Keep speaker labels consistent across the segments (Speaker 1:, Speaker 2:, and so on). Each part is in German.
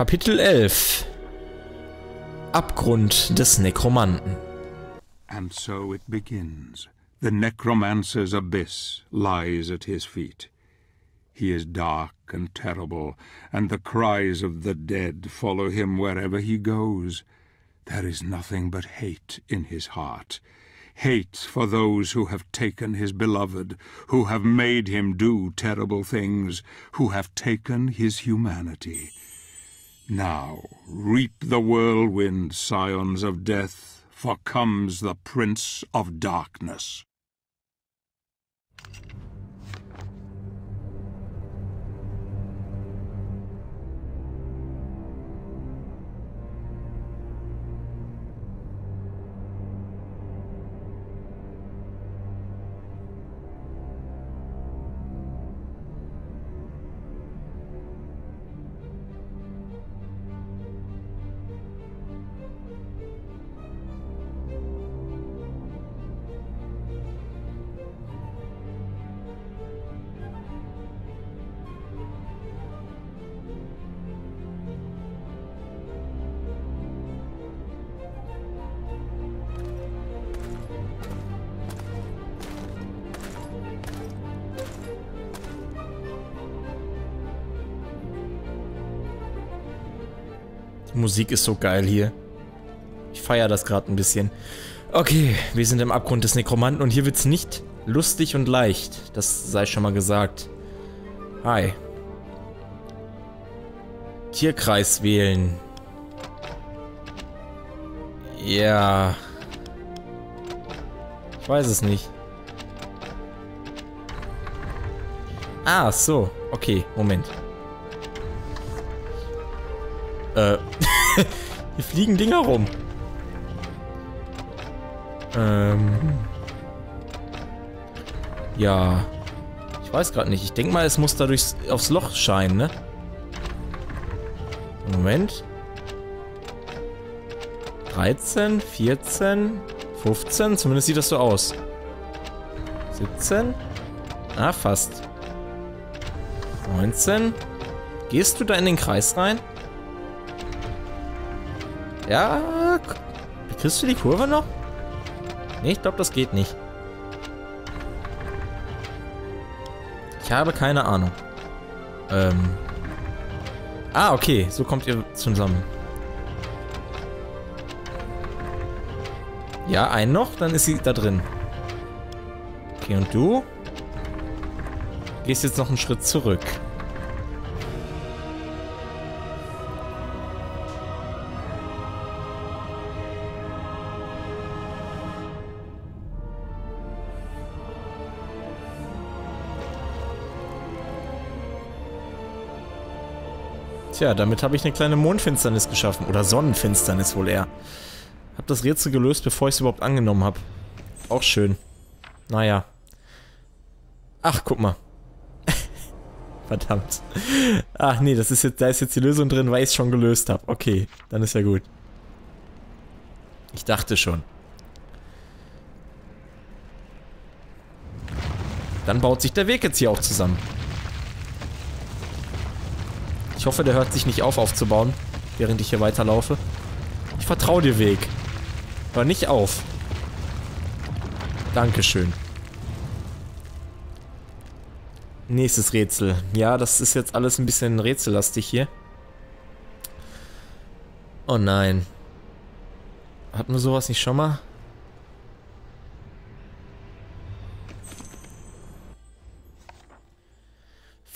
Speaker 1: Kapitel 11 Abgrund des Nekromanten
Speaker 2: And so it begins. The necromancer's abyss lies at his feet. He is dark and terrible, and the cries of the dead follow him wherever he goes. There is nothing but hate in his heart. Hate for those who have taken his beloved, who have made him do terrible things, who have taken his humanity. Now reap the whirlwind, scions of death, for comes the Prince of Darkness.
Speaker 1: Musik ist so geil hier. Ich feiere das gerade ein bisschen. Okay, wir sind im Abgrund des Nekromanten und hier wird's nicht lustig und leicht. Das sei schon mal gesagt. Hi. Tierkreis wählen. Ja. Ich weiß es nicht. Ah, so. Okay, Moment. Äh. Hier fliegen Dinger rum. Ähm. Ja. Ich weiß gerade nicht. Ich denke mal, es muss dadurch aufs Loch scheinen, ne? Moment. 13, 14, 15. Zumindest sieht das so aus. 17. Ah, fast. 19. Gehst du da in den Kreis rein? Ja, kriegst du die Kurve noch? Nee, ich glaube, das geht nicht. Ich habe keine Ahnung. Ähm. Ah, okay. So kommt ihr zusammen. Ja, einen noch, dann ist sie da drin. Okay, und du? Gehst jetzt noch einen Schritt zurück. Tja, damit habe ich eine kleine Mondfinsternis geschaffen. Oder Sonnenfinsternis wohl eher. Hab das Rätsel gelöst, bevor ich es überhaupt angenommen habe. Auch schön. Naja. Ach, guck mal. Verdammt. Ach nee, das ist jetzt, da ist jetzt die Lösung drin, weil ich es schon gelöst habe. Okay, dann ist ja gut. Ich dachte schon. Dann baut sich der Weg jetzt hier auch zusammen. Ich hoffe, der hört sich nicht auf aufzubauen, während ich hier weiterlaufe. Ich vertraue dir, Weg. Hör nicht auf. Dankeschön. Nächstes Rätsel. Ja, das ist jetzt alles ein bisschen rätsellastig hier. Oh nein. Hatten wir sowas nicht schon mal?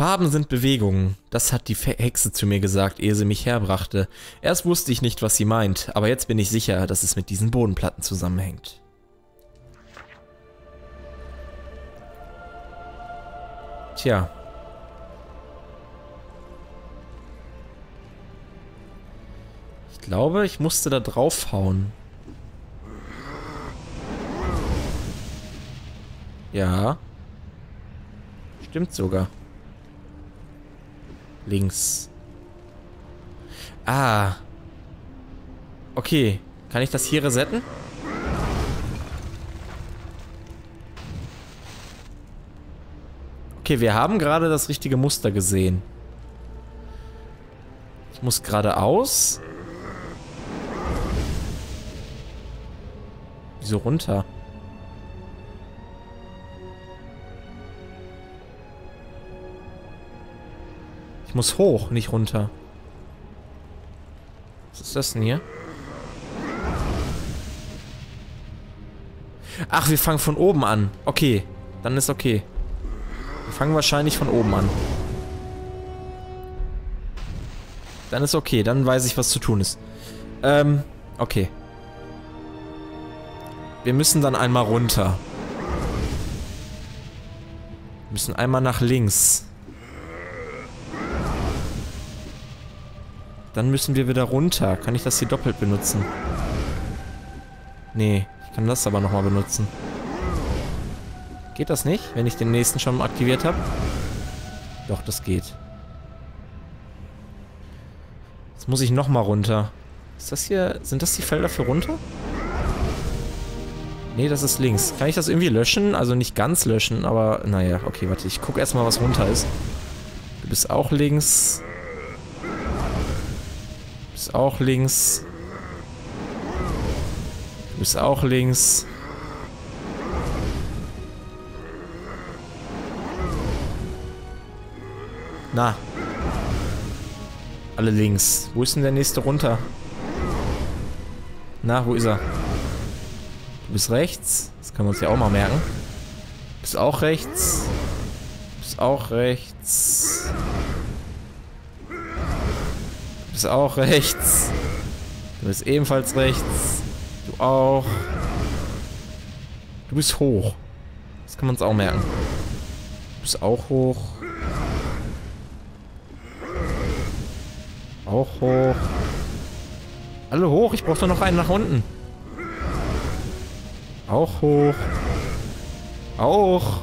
Speaker 1: Farben sind Bewegungen. Das hat die Hexe zu mir gesagt, ehe sie mich herbrachte. Erst wusste ich nicht, was sie meint, aber jetzt bin ich sicher, dass es mit diesen Bodenplatten zusammenhängt. Tja. Ich glaube, ich musste da draufhauen. Ja. Stimmt sogar. Links. Ah. Okay. Kann ich das hier resetten? Okay, wir haben gerade das richtige Muster gesehen. Ich muss geradeaus. Wieso runter? Ich muss hoch, nicht runter. Was ist das denn hier? Ach, wir fangen von oben an. Okay, dann ist okay. Wir fangen wahrscheinlich von oben an. Dann ist okay, dann weiß ich, was zu tun ist. Ähm, okay. Wir müssen dann einmal runter. Wir müssen einmal nach links. Dann müssen wir wieder runter. Kann ich das hier doppelt benutzen? Nee, ich kann das aber nochmal benutzen. Geht das nicht, wenn ich den nächsten schon aktiviert habe? Doch, das geht. Jetzt muss ich nochmal runter. Ist das hier... Sind das die Felder für runter? Nee, das ist links. Kann ich das irgendwie löschen? Also nicht ganz löschen, aber... Naja, okay, warte. Ich gucke erstmal, was runter ist. Du bist auch links. Ist auch links. Du bist auch links. Na. Alle links. Wo ist denn der nächste runter? Na, wo ist er? Du bist rechts. Das können wir uns ja auch mal merken. Du bist auch rechts. Du bist auch rechts bist auch rechts. Du bist ebenfalls rechts. Du auch. Du bist hoch. Das kann man uns auch merken. Du bist auch hoch. Auch hoch. Alle hoch. Ich brauche doch noch einen nach unten. Auch hoch. Auch.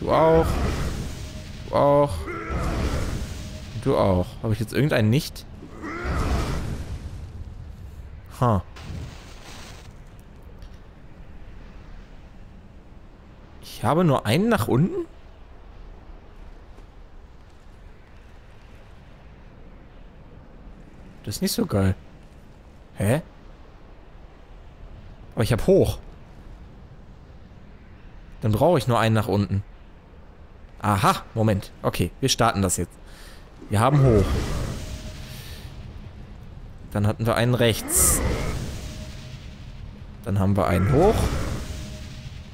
Speaker 1: Du auch. Du auch. Du auch. Habe ich jetzt irgendeinen nicht? Ha. Ich habe nur einen nach unten? Das ist nicht so geil. Hä? Aber ich habe hoch. Dann brauche ich nur einen nach unten. Aha, Moment. Okay, wir starten das jetzt. Wir haben hoch. Dann hatten wir einen rechts. Dann haben wir einen hoch.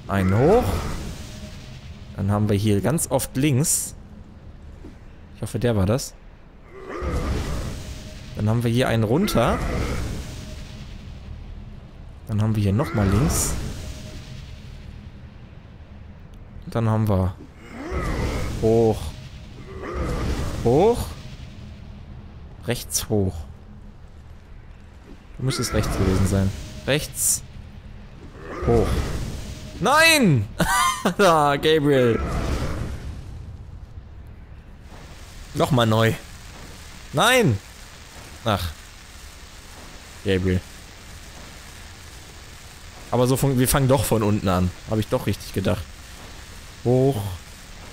Speaker 1: Einen hoch. Dann haben wir hier ganz oft links. Ich hoffe, der war das. Dann haben wir hier einen runter. Dann haben wir hier nochmal links. Dann haben wir hoch. Hoch. Rechts hoch. Du müsstest rechts gewesen sein. Rechts. Hoch. Nein! ah, Gabriel. Nochmal neu. Nein! Ach. Gabriel. Aber so wir fangen doch von unten an. Habe ich doch richtig gedacht. Hoch.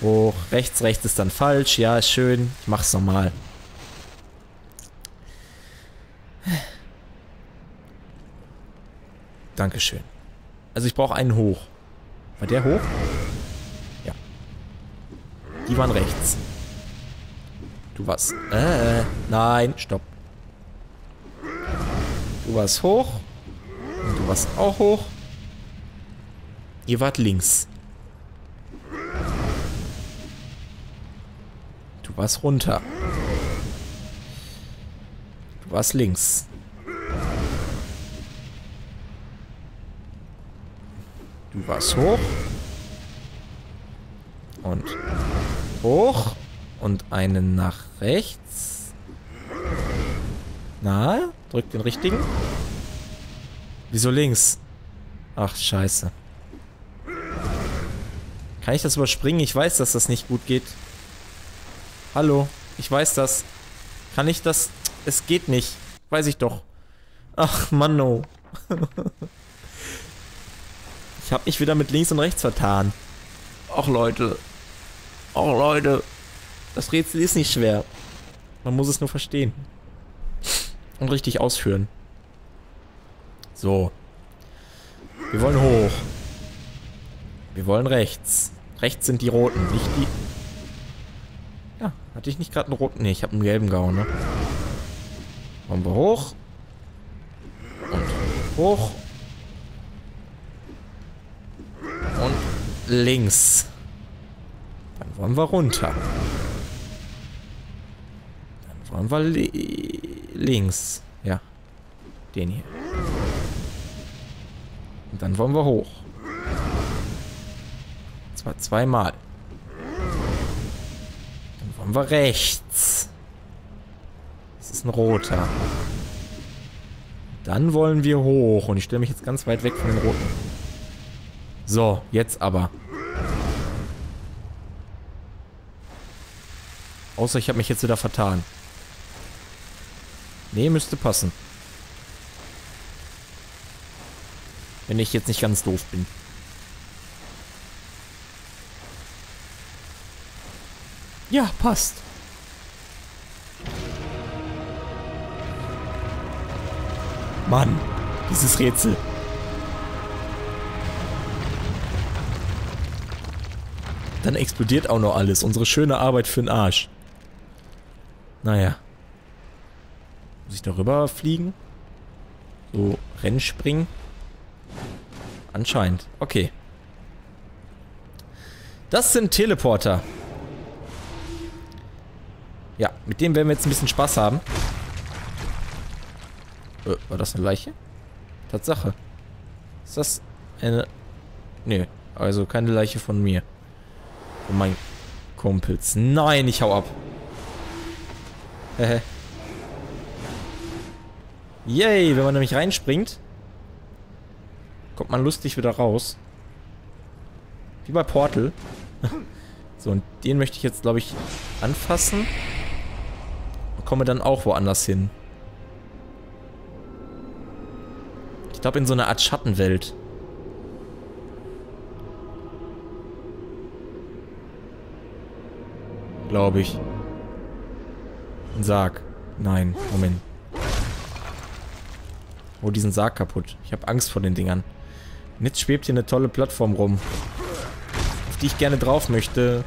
Speaker 1: Hoch. Rechts, rechts ist dann falsch. Ja, ist schön. Ich mach's nochmal. Dankeschön. Also ich brauche einen hoch. War der hoch? Ja. Die waren rechts. Du warst... Äh, nein, stopp. Du warst hoch. Und du warst auch hoch. Ihr wart links. Du warst runter. Du warst links. Du warst hoch. Und hoch. Und einen nach rechts. Na, drück den richtigen. Wieso links? Ach, scheiße. Kann ich das überspringen? Ich weiß, dass das nicht gut geht. Hallo, ich weiß das. Kann ich das? Es geht nicht. Weiß ich doch. Ach, Mann, no. Ich habe mich wieder mit links und rechts vertan. Och Leute. Och Leute. Das Rätsel ist nicht schwer. Man muss es nur verstehen. Und richtig ausführen. So. Wir wollen hoch. Wir wollen rechts. Rechts sind die roten, nicht die... Ja, hatte ich nicht gerade einen roten... Ne, ich habe einen gelben gehauen, ne? Wollen wir hoch. Und hoch. Und links. Dann wollen wir runter. Dann wollen wir li links. Ja. Den hier. Und dann wollen wir hoch. Zwar zweimal. Wollen wir rechts. Das ist ein roter. Dann wollen wir hoch. Und ich stelle mich jetzt ganz weit weg von den roten. So, jetzt aber. Außer ich habe mich jetzt wieder vertan. Nee, müsste passen. Wenn ich jetzt nicht ganz doof bin. Ja, passt. Mann, dieses Rätsel. Dann explodiert auch noch alles. Unsere schöne Arbeit für den Arsch. Naja. Muss ich darüber fliegen? So, Rennspringen? Anscheinend. Okay. Das sind Teleporter. Ja, mit dem werden wir jetzt ein bisschen Spaß haben. Äh, war das eine Leiche? Tatsache. Ist das eine... Nee, also keine Leiche von mir. Von meinen Kumpels. Nein, ich hau ab. Hehe. Yay, wenn man nämlich reinspringt, kommt man lustig wieder raus. Wie bei Portal. so, und den möchte ich jetzt, glaube ich, anfassen. Komme dann auch woanders hin. Ich glaube, in so eine Art Schattenwelt. Glaube ich. Ein Sarg. Nein, Moment. Oh, diesen Sarg kaputt. Ich habe Angst vor den Dingern. Und jetzt schwebt hier eine tolle Plattform rum. Auf die ich gerne drauf möchte.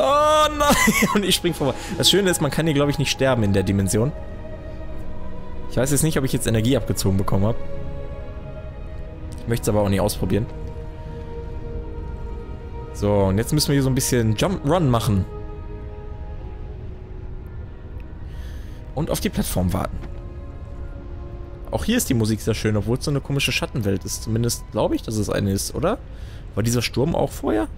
Speaker 1: Oh nein! Und ich spring vorbei. Das Schöne ist, man kann hier, glaube ich, nicht sterben in der Dimension. Ich weiß jetzt nicht, ob ich jetzt Energie abgezogen bekommen habe. Ich möchte es aber auch nicht ausprobieren. So, und jetzt müssen wir hier so ein bisschen Jump Run machen. Und auf die Plattform warten. Auch hier ist die Musik sehr schön, obwohl es so eine komische Schattenwelt ist. Zumindest glaube ich, dass es eine ist, oder? War dieser Sturm auch vorher?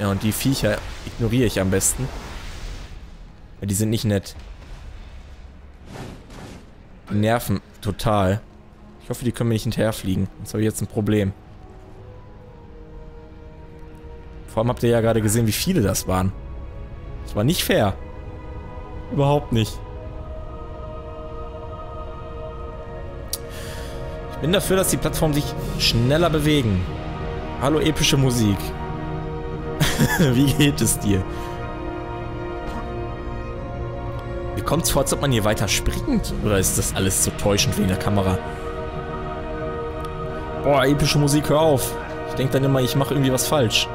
Speaker 1: Ja, und die Viecher ignoriere ich am besten. Ja, die sind nicht nett. Die nerven total. Ich hoffe, die können mir nicht hinterherfliegen. Sonst habe ich jetzt ein Problem. Vor allem habt ihr ja gerade gesehen, wie viele das waren. Das war nicht fair. Überhaupt nicht. Bin dafür, dass die Plattformen sich schneller bewegen. Hallo epische Musik. Wie geht es dir? Mir kommt es vor, als ob man hier weiter springt. Oder ist das alles so täuschend wegen der Kamera? Boah, epische Musik, hör auf. Ich denke dann immer, ich mache irgendwie was falsch.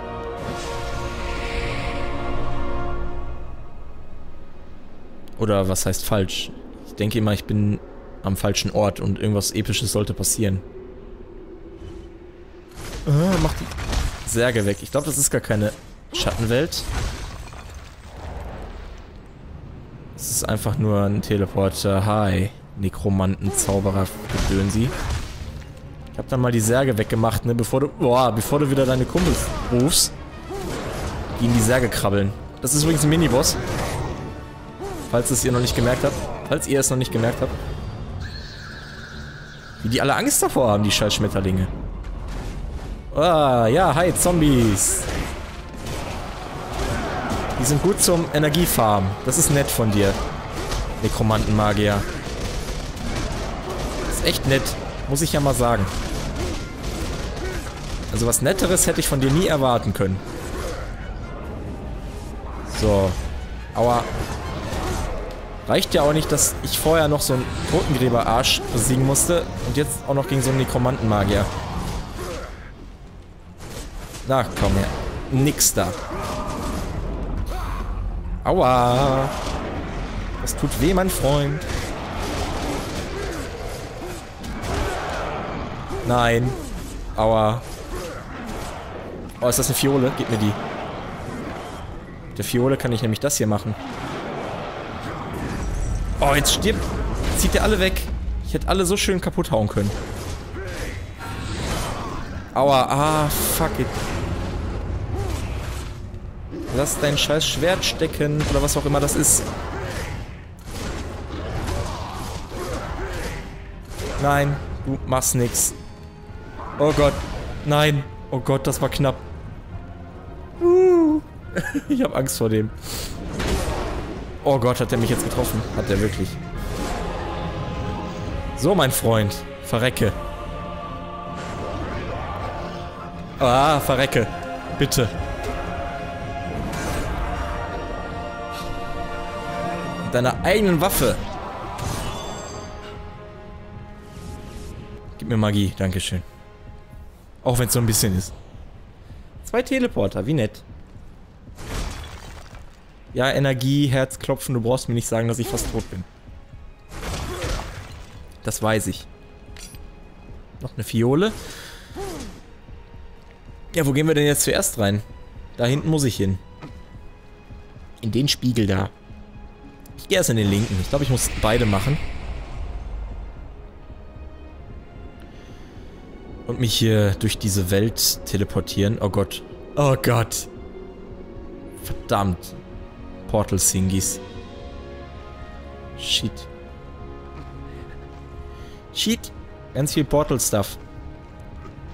Speaker 1: Oder was heißt falsch? Ich denke immer, ich bin am falschen Ort und irgendwas Episches sollte passieren. Ah, mach die Särge weg. Ich glaube, das ist gar keine Schattenwelt. Es ist einfach nur ein Teleporter. Hi, Nekromanten, Zauberer, Gedönsi. Ich habe dann mal die Särge weggemacht, ne, bevor du, boah, bevor du wieder deine Kumpels rufst, die in die Särge krabbeln. Das ist übrigens ein Miniboss. Falls es ihr noch nicht gemerkt habt. Falls ihr es noch nicht gemerkt habt. Wie die alle Angst davor haben, die scheiß Schmetterlinge. Ah, ja, hi, Zombies. Die sind gut zum Energiefarmen. Das ist nett von dir. Nekromantenmagier. Ist echt nett. Muss ich ja mal sagen. Also was Netteres hätte ich von dir nie erwarten können. So. Aua. Reicht ja auch nicht, dass ich vorher noch so einen Totengräber-Arsch besiegen musste und jetzt auch noch gegen so einen Nekromantenmagier. Na, komm her. Nix da. Aua. Das tut weh, mein Freund. Nein. Aua. Oh, ist das eine Fiole? Gib mir die. Mit der Fiole kann ich nämlich das hier machen. Oh, jetzt stirbt. Zieht der alle weg. Ich hätte alle so schön kaputt hauen können. Aua, ah, fuck it. Lass dein scheiß Schwert stecken oder was auch immer das ist. Nein, du machst nix. Oh Gott, nein. Oh Gott, das war knapp. Uh. ich habe Angst vor dem. Oh Gott, hat er mich jetzt getroffen? Hat er wirklich. So, mein Freund. Verrecke. Ah, verrecke. Bitte. Deiner eigenen Waffe. Gib mir Magie, Dankeschön. Auch wenn es so ein bisschen ist. Zwei Teleporter, wie nett. Ja, Energie, Herzklopfen, du brauchst mir nicht sagen, dass ich fast tot bin. Das weiß ich. Noch eine Fiole. Ja, wo gehen wir denn jetzt zuerst rein? Da hinten muss ich hin. In den Spiegel da. Ich gehe erst in den linken. Ich glaube, ich muss beide machen. Und mich hier durch diese Welt teleportieren. Oh Gott. Oh Gott. Verdammt. Portal Singis. Shit. Shit. Ganz viel Portal Stuff.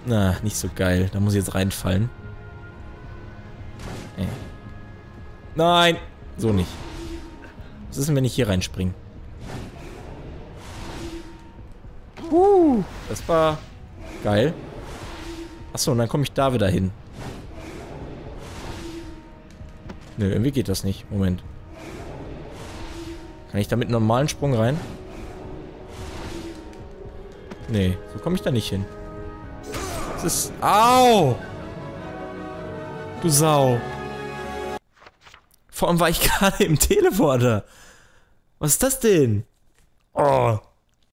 Speaker 1: Na, nicht so geil. Da muss ich jetzt reinfallen. Äh. Nein! So nicht. Was ist denn, wenn ich hier reinspringe? Uh, das war geil. Achso, und dann komme ich da wieder hin. Nö, irgendwie geht das nicht. Moment. Kann ich da mit einem normalen Sprung rein? Nee, so komme ich da nicht hin. Das ist... Au! Du Sau. Vor allem war ich gerade im Teleporter. Was ist das denn? Oh.